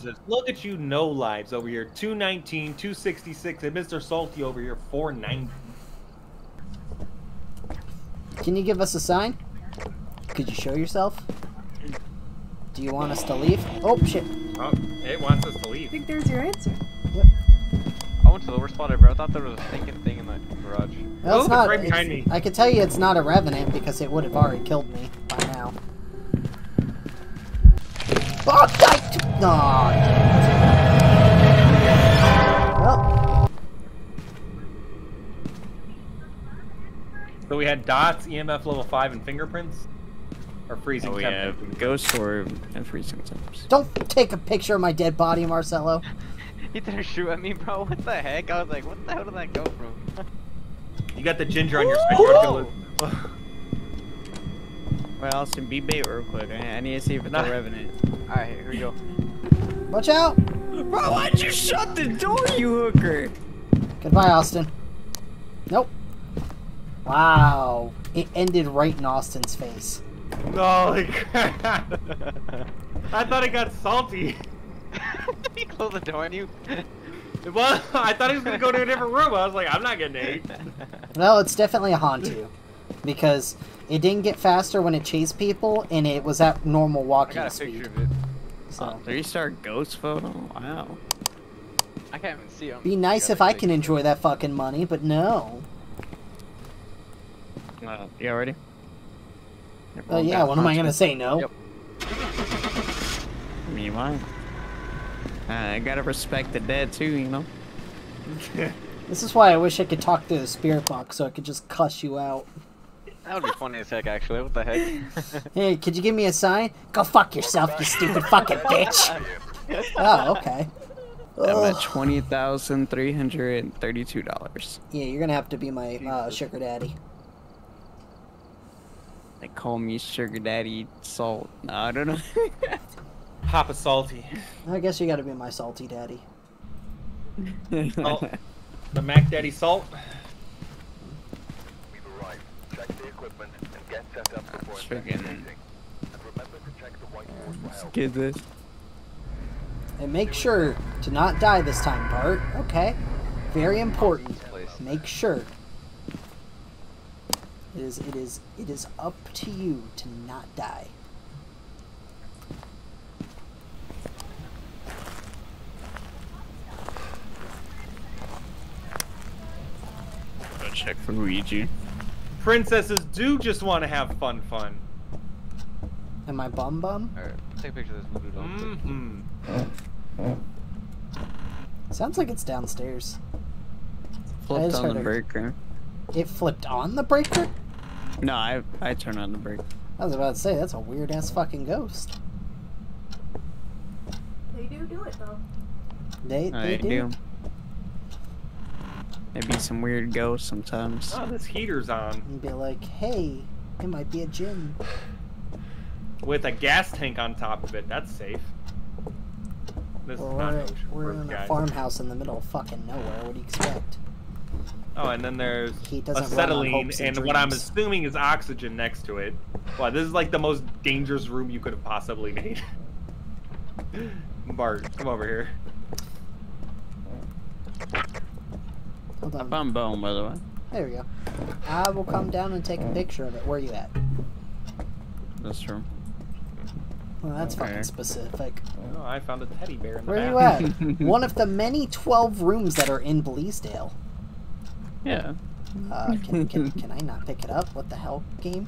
for help. Jesus, look at you, no lives over here. 219, 266, and Mr. Salty over here, 490. Can you give us a sign? Could you show yourself? Do you want us to leave? Oh, shit. Oh, it wants us to leave. I think there's your answer. I went to the worst spot ever. I thought there was a stinking thing in the garage. Well, Oh, it's it's not. right behind me. I could tell you it's not a revenant because it would have already killed me by now. Oh, die! Aw, damn. Well, So we had dots, EMF level 5, and fingerprints? Or freezing Oh, we temp. have Ghost Orb and Freezing Temps. don't take a picture of my dead body, Marcelo. He didn't shoot at me, bro. What the heck? I was like, what the hell did that go from? You got the ginger on your side. You wanna go- Well, Austin, be bait real quick. I I need to see if it's Nah. a Revenant. Alright, here we go. Watch out! Bro, why'd you shut the door, you hooker? Goodbye, Austin. Nope. Wow. It ended right in Austin's face. Holy crap. I thought it got salty. he closed the door on you. Well, I thought he was gonna go to a different room. I was like, I'm not getting eight. No, it's definitely a Hantu. Because it didn't get faster when it chased people, and it was at normal I walking got a speed. picture of it. So. Three star ghost photo? Wow. I can't even see him. Be nice if I can enjoy that fucking money, but no. Uh, you ready? Oh yeah, what am I gonna say? No. Yep. I mean. Uh, I gotta respect the dead too, you know? This is why I wish I could talk to the spirit box so I could just cuss you out. That would be funny as heck, actually. What the heck? Hey, could you give me a sign? Go fuck yourself, you stupid fucking bitch. Oh, okay. I'm at twenty thousand three hundred and thirty-two dollars. Yeah, you're gonna have to be my uh, sugar daddy. They call me Sugar Daddy Salt. No, I don't know. Papa salty. I guess you gotta be my salty daddy. Oh. The Mac Daddy salt. We've arrived. Check the equipment and get set up before Let's freaking- investigating. And remember to check the whiteboard for help. get this. And make sure to not die this time, Bart. Okay? Very important. Place. Make sure. It is it is it is up to you to not die. Go check for Luigi. Princesses do just want to have fun, fun. And my bum bum? Alright, take a picture of this voodoo doll. Mm-hmm. Sounds like it's downstairs. Flipped on the it. breaker. It flipped on the breaker? No, I I turned on the brake. I was about to say that's a weird ass fucking ghost. They do do it though. They I they do. do. Maybe some weird ghosts sometimes. Oh, this heater's on. And be like, hey, it might be a gym. With a gas tank on top of it. That's safe. This Well, is not we're, ocean. we're We're in a guys. farmhouse in the middle of fucking nowhere. What do you expect? Oh, and then there's He doesn't run on acetylene, and and what I'm assuming is oxygen next to it. Wow, this is like the most dangerous room you could have possibly made. Bart, come over here. Hold on. Bum bone, by the way. There we go. I will come down and take a picture of it. Where are you at? That's true. Well, that's Okay. fucking specific. Oh, I found a teddy bear in the Where are you at? One of the many 12 rooms that are in Bleasdale. Yeah. Uh, can, can, can I not pick it up? What the hell, game?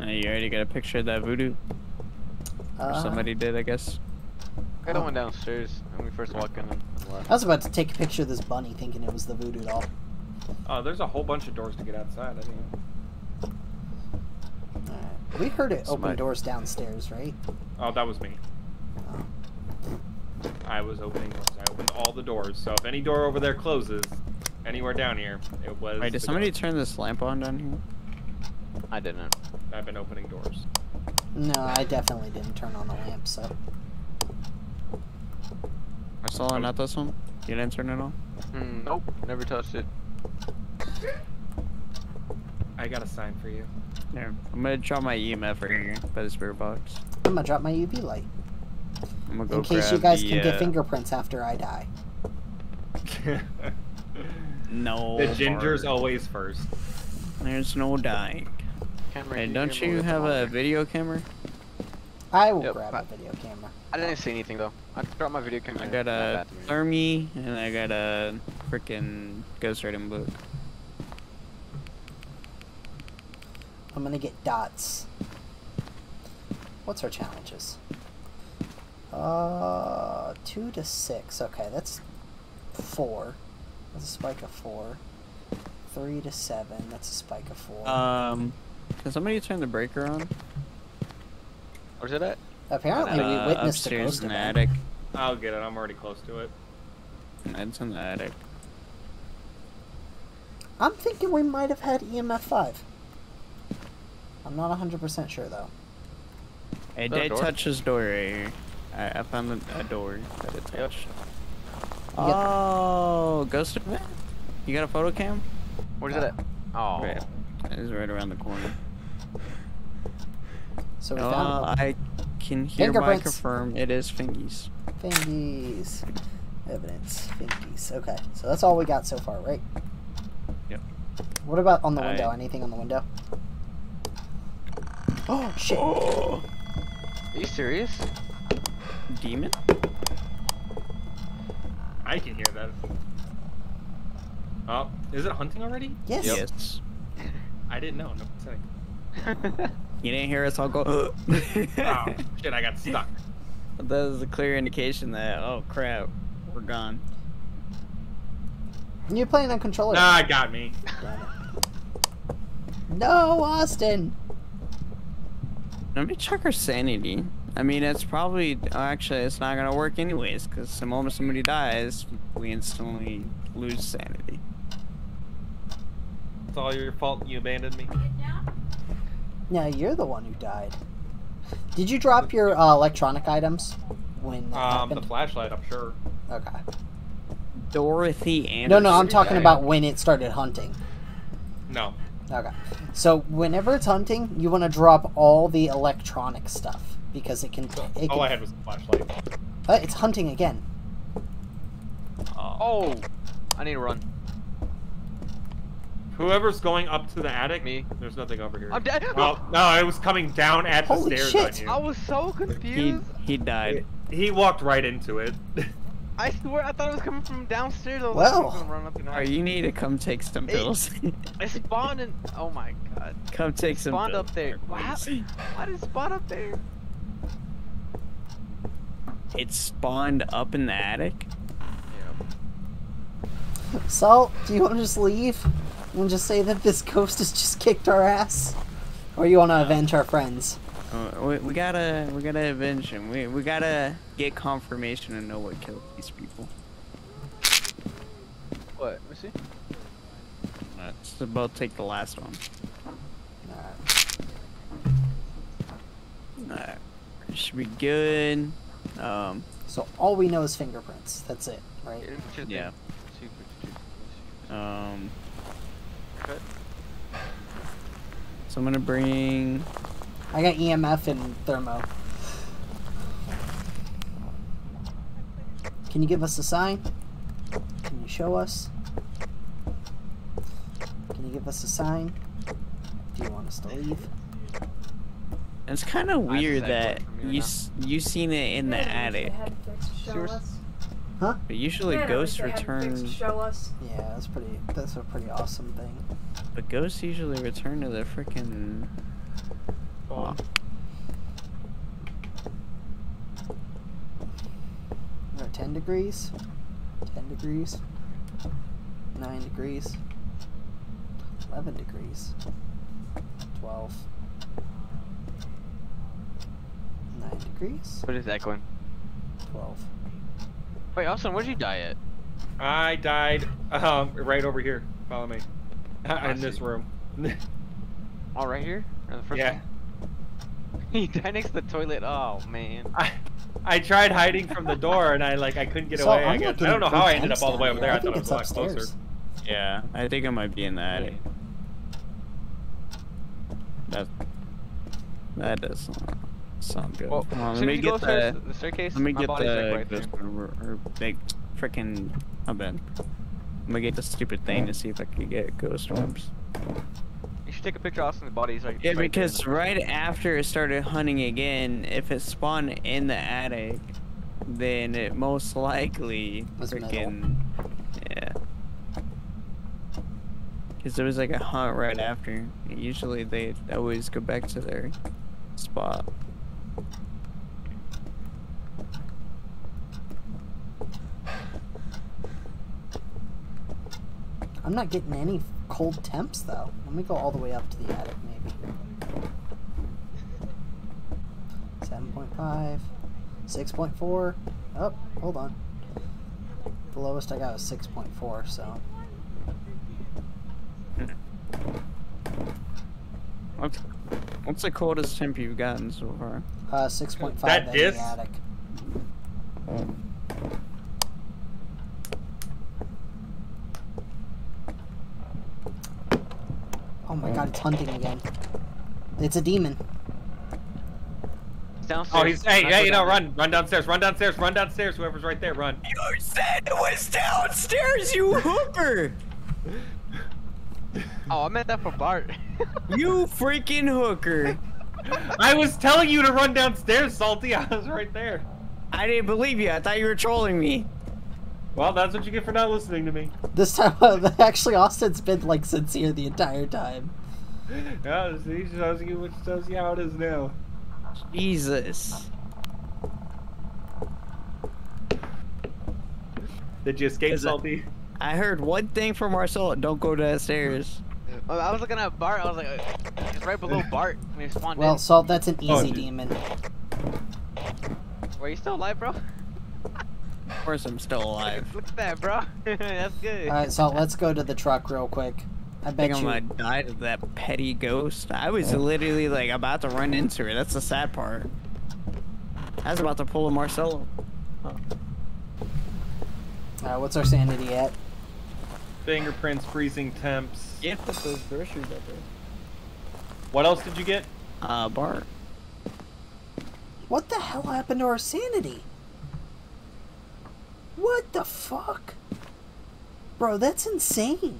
Uh, you already got a picture of that voodoo? Or Uh, somebody did, I guess. I got one downstairs when we first walked in and left. I was about to take a picture of this bunny thinking it was the voodoo doll. Oh, there's a whole bunch of doors to get outside. I think. Alright. We heard it open Somebody- doors downstairs, right? Oh, that was me. Oh. I was opening doors. I opened all the doors. So if any door over there closes, anywhere down here, it was. Wait, did somebody door. turn this lamp on down here? I didn't. I've been opening doors. No, I definitely didn't turn on the lamp, so. Marcelo, not this one? You didn't turn it on? Hmm, nope, never touched it. I got a sign for you. There. I'm gonna drop my EMF right here by the spirit box. I'm gonna drop my UV light I'm gonna go in case you guys the, can get uh, fingerprints after I die. No. the ginger's Bart. always first. There's no dying. Camera Hey, don't you have a longer. video camera? I will Yep, grab but- a video camera. I didn't see anything though. I dropped my video camera. I got a bathroom. Thermi and I got a freaking ghost ghostwriting book. I'm gonna get dots. What's our challenges? Uh, two to six. Okay, that's four. That's a spike of four. Three to seven. That's a spike of four. Um, can somebody turn the breaker on? Where's it at? Apparently, Uh, we witnessed a upstairs ghost in the event. attic. I'll get it. I'm already close to it. It's in the attic. I'm thinking we might have had EMF five. I'm not 100% sure though. I Is a did door? touch his door right here. I, I found a, a door that it Yep. touched. You get- Oh, ghost event? You got a photo cam? Where's it at? Oh. Right. It's right around the corner. So we Oh, found I can hereby Fingerprints. confirm it is fingies. fingies. Evidence. Fingies. Okay, so that's all we got so far, right? Yep. What about on the I- window? Anything on the window? Oh shit! Are you serious? Demon? I can hear that. Oh, is it hunting already? Yes. Yes. I didn't know. No kidding. You didn't hear us all go. Oh shit! I got stuck. that is a clear indication that oh crap, we're gone. You're playing on controller. Nah, I got me. Damn it. No, Austin. Let me check our sanity. I mean, it's probably oh, actually it's not gonna work anyways, because the moment somebody dies, we instantly lose sanity. It's all your fault. You abandoned me. No, you're the one who died. Did you drop your uh, electronic items when that Um, the flashlight. I'm sure. Okay. Dorothy Anderson. No, no, I'm talking dying. about when it started hunting. No. Okay. So whenever it's hunting, you want to drop all the electronic stuff because it can. It can All I had was the flashlight. Uh, it's hunting again. Oh, I need to run. Whoever's going up to the attic, Me. There's nothing over here. I'm dead. Oh no! I was coming down at the Holy stairs shit. I was so confused. he died. you. He walked right into it. I swear, I thought it was coming from downstairs. I was Well. like, gonna run up and Or you need to come take some Hey. pills. I spawned in. Oh my god. come take some Spawned pills. up there. Mark, Wow. Why did it spawn up there? It spawned up in the attic. Salt, do you want to just leave and just say that this ghost has just kicked our ass, or you want to avenge our friends? Uh, we, we gotta we gotta avenge him. We we gotta get confirmation and know what killed these people. What? Let me see. Let's both take the last one. Alright. Alright. Should be good. Um, So all we know is fingerprints. That's it, right? Get in, put your thing. Yeah. See, put your- um, Cut. so I'm gonna bring. I got EMF and thermo. Can you give us a sign? Can you show us? Can you give us a sign? Do you want us to leave? It's kind of weird that you you s- you seen it in the attic, Serious? but usually ghosts return. Show us. Yeah, that's pretty. That's a pretty awesome thing. But ghosts usually return to the freaking. Oh. We're 10 degrees, 10 degrees, 9 degrees, 11 degrees, 12, 9 degrees, What is echoing? 12. Wait, Austin, where'd you die at? I died um, right over here. Follow me. I in this room. All right here? Or the first yeah. one? you died next to the toilet. Oh man. I I tried hiding from the door and I like I couldn't get So away. I I'm guess I don't know how I ended up all the way over there. I, I thought it was a lot upstairs. closer. Yeah, I think I might be in the attic. That that does not sound good. Well, Hold let me get go the the staircase, let me get body's like the right there. ghost or, or like freaking I bet. Let me get the stupid thing to see if I can get ghost orbs. You should take a picture of Austin's body. He's like Yeah, right there. because right after it started hunting again, if it spawned in the attic, then it most likely Was metal. freaking yeah. Because there was like a hunt right after. Usually they always go back to their spot. I'm not getting any cold temps though. Let me go all the way up to the attic, maybe. 7.5, 6.4. Oh, hold on. The lowest I got was 6.4, so. What's, what's the coldest temp you've gotten so far? Uh, 6.5 That in dis? the attic. My god, it's hunting again. It's a demon. Downstairs. Oh, he's hey, Not hey, you know, run, run downstairs, run downstairs, run downstairs. Whoever's right there, run. You said it was downstairs, you hooker! Oh, I meant that for Bart. you freaking hooker! I was telling you to run downstairs, Salty. I was right there. I didn't believe you. I thought you were trolling me. Well, that's what you get for not listening to me. This time, actually, Austin's been like sincere the entire time. Yeah, see, shows you which shows you how it is now. Jesus. Did you escape, Is that- Salty? I heard one thing from Marcel. Don't go downstairs. I was looking at Bart. I was like, he's right below Bart when he spawned Well, in. Salt, that's an easy Oh, demon. Were you still alive, bro? Of course, I'm still alive. Look at that, bro. That's good. Alright, Salt, let's go to the truck real quick. I I bet think I'm gonna die to that petty ghost. I was literally like about to run into her. That's the sad part. I was about to pull a Marcelo. Alright, what's our sanity at? Fingerprints, freezing temps. Get put those groceries up there. What else did you get? Uh, Bart. What the hell happened to our sanity? What the fuck? Bro, that's insane.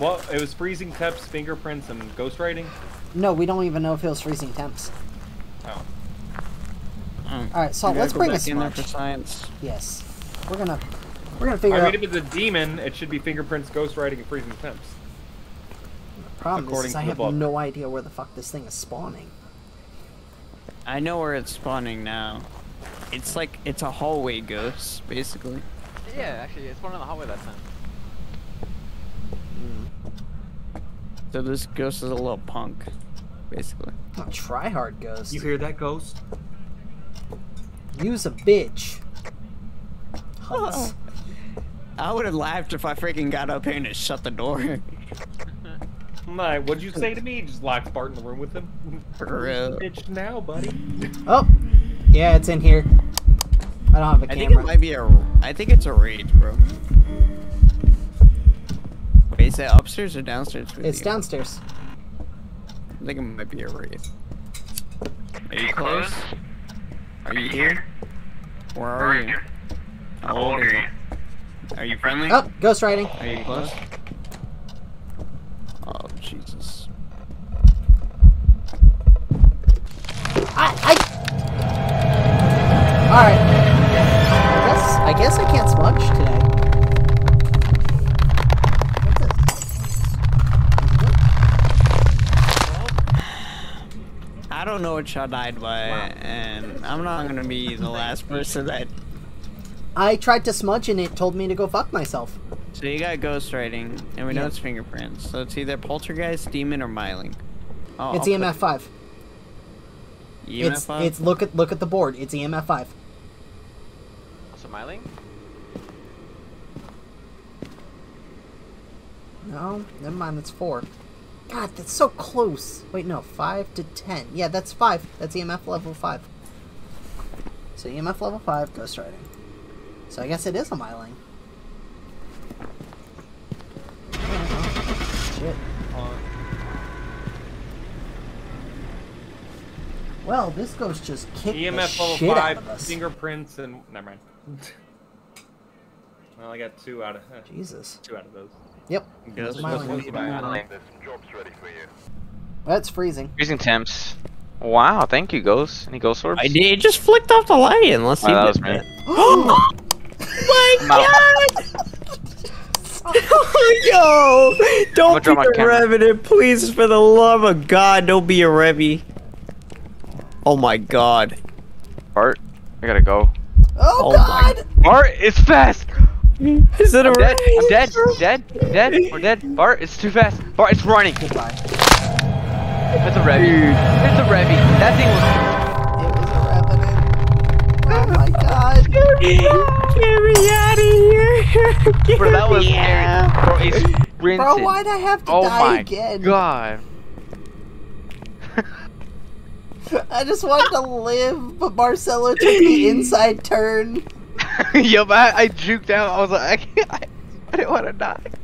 Well, it was freezing temps, fingerprints, and ghostwriting. No, we don't even know if it was freezing temps. Oh. Um, Alright, so let's bring a in there smudge. for science. Yes. We're gonna we're gonna figure I mean, out if it's a demon, it should be fingerprints, ghostwriting, and freezing temps. the problem according is to I have book. no idea where the fuck this thing is spawning. I know where it's spawning now. It's like it's a hallway ghost, basically. yeah, actually, it's one in the hallway that time. So this ghost is a little punk, basically. Try hard ghost. You hear that, ghost? Use a bitch. Hunts. I would have laughed if I freaking got up here and just shut the door. My, what'd you say to me? Just locked Bart in the room with him. For real. Bitch, now, buddy. Oh, yeah, it's in here. I don't have a I think camera. it might be a. I think it's a rage, bro. Wait, is that upstairs or downstairs? with It's you? downstairs. I think it might be a raid. Are you close? Are you here? Where are you? How old are you? Are you friendly? Oh, ghost riding. Are you close? Oh Jesus! I, I. All right. I guess I guess I can't smudge today. I don't know what y'all died by, and I'm not gonna be the last person that. I tried to smudge and it told me to go fuck myself. So you got ghost writing, and we know Yeah. it's fingerprints. So it's either poltergeist, demon, or myling. Oh, It's I'll EMF put five. EMF It's five? it's look at look at the board. It's EMF five. Also, Myling? No, never mind. That's four. God, that's so close. Wait, no, five to ten. Yeah, that's five. That's EMF level five. So EMF level five, ghost riding. So I guess it is a myling. shit. Well, this ghost just kicked EMF level shit out five, of us. fingerprints, and never mind. well, I got two out of eh, Jesus. two out of those. Yep. Guess Smiling. what's bad? There's some jobs ready for you. That's freezing. Freezing temps. Wow, thank you, Ghost. Any Ghost orbs? I did. It just flicked off the light. Let's see. Oh, that was me. Oh my god! Yo! Don't drop be my a revenant, please, for the love of God, don't be a revy. Oh my god. Bart, I gotta go. Oh, Oh my- God! Bart, it's fast! Is it a I'm dead, I'm dead, dead, dead, we're dead. Bart, it's too fast. Bart, it's running. Goodbye. That's a Revy. It's a Revy. That thing was. It was a revenant. Oh my god. Get me out of here! Get Bro, that was scary. Bro, it's sprinted. Bro, why'd I have to Oh die my again? god. I just wanted to live, but Marcelo took the inside turn. Yo, but I, I juked out. I was like, I, I, I didn't want to die.